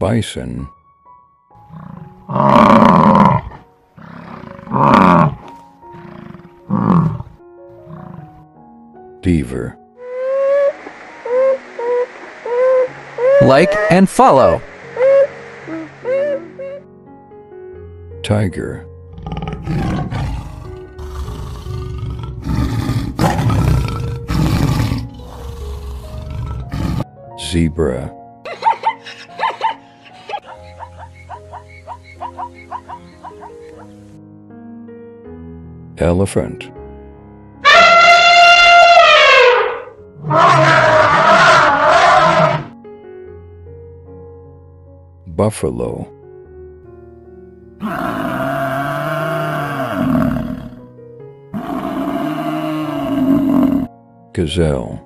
bison, beaver, Like and follow. tiger, zebra, elephant, buffalo, gazelle,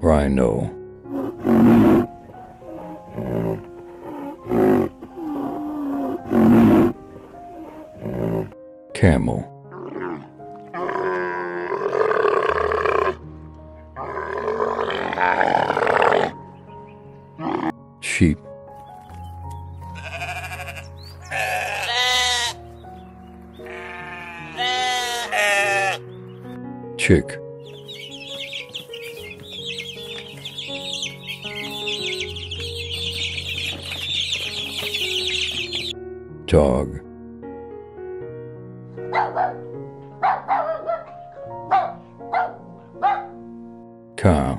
rhino, camel, sheep, chick, dog, cow,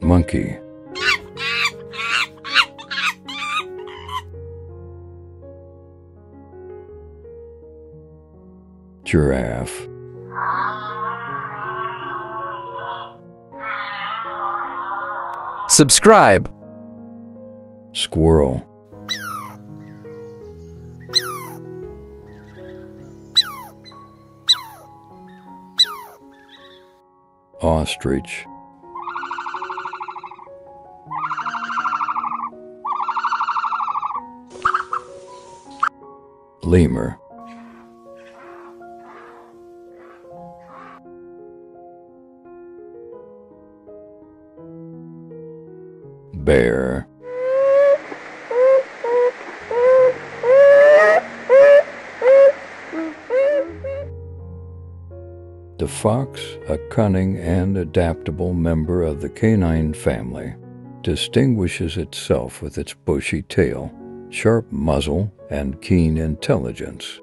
monkey, giraffe, Subscribe. squirrel, ostrich, lemur, bear, The fox, a cunning and adaptable member of the canine family, distinguishes itself with its bushy tail, sharp muzzle, and keen intelligence.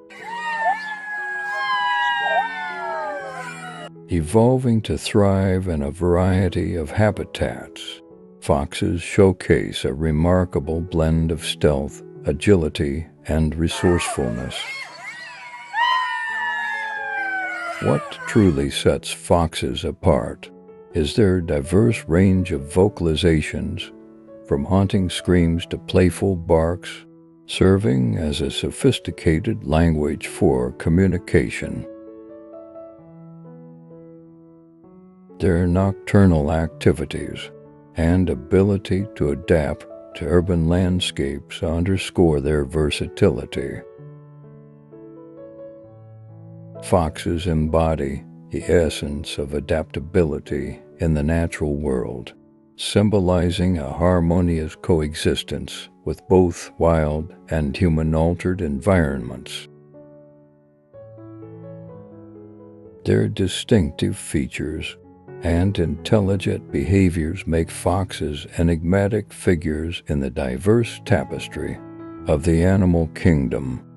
Evolving to thrive in a variety of habitats, foxes showcase a remarkable blend of stealth, agility, and resourcefulness. What truly sets foxes apart is their diverse range of vocalizations, from haunting screams to playful barks, serving as a sophisticated language for communication. Their nocturnal activities and ability to adapt to urban landscapes underscore their versatility. Foxes embody the essence of adaptability in the natural world, symbolizing a harmonious coexistence with both wild and human altered environments. Their distinctive features and intelligent behaviors make foxes enigmatic figures in the diverse tapestry of the animal kingdom.